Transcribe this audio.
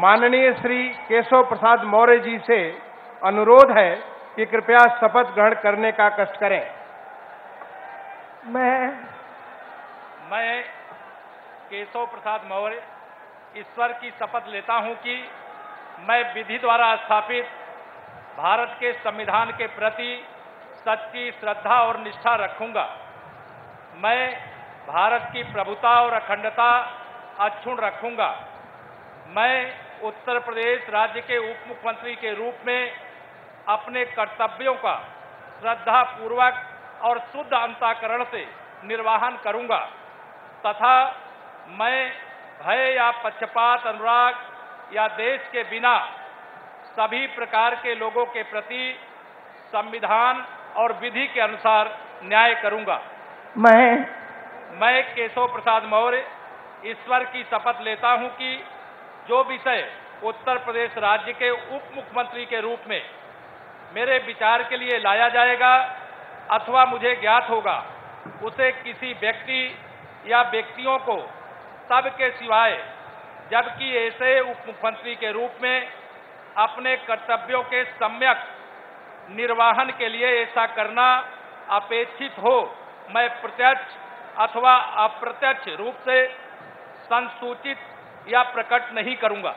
माननीय श्री केशव प्रसाद मौर्य जी से अनुरोध है कि कृपया शपथ ग्रहण करने का कष्ट करें। मैं मैं केशव प्रसाद मौर्य ईश्वर की शपथ लेता हूँ कि मैं विधि द्वारा स्थापित भारत के संविधान के प्रति सच्ची श्रद्धा और निष्ठा रखूँगा। मैं भारत की प्रभुता और अखंडता अक्षुण रखूँगा। मैं उत्तर प्रदेश राज्य के उप मुख्यमंत्री के रूप में अपने कर्तव्यों का श्रद्धा पूर्वक और शुद्ध अंताकरण से निर्वाहन करूँगा। तथा मैं भय या पक्षपात अनुराग या देश के बिना सभी प्रकार के लोगों के प्रति संविधान और विधि के अनुसार न्याय करूँगा। मैं मैं केशव प्रसाद मौर्य ईश्वर की शपथ लेता हूँ कि जो विषय उत्तर प्रदेश राज्य के उप मुख्यमंत्री के रूप में मेरे विचार के लिए लाया जाएगा अथवा मुझे ज्ञात होगा, उसे किसी व्यक्ति या व्यक्तियों को तब के सिवाय, जबकि ऐसे उप मुख्यमंत्री के रूप में अपने कर्तव्यों के सम्यक निर्वाहन के लिए ऐसा करना अपेक्षित हो, मैं प्रत्यक्ष अथवा अप्रत्यक्ष रूप से संसूचित या प्रकट नहीं करूँगा।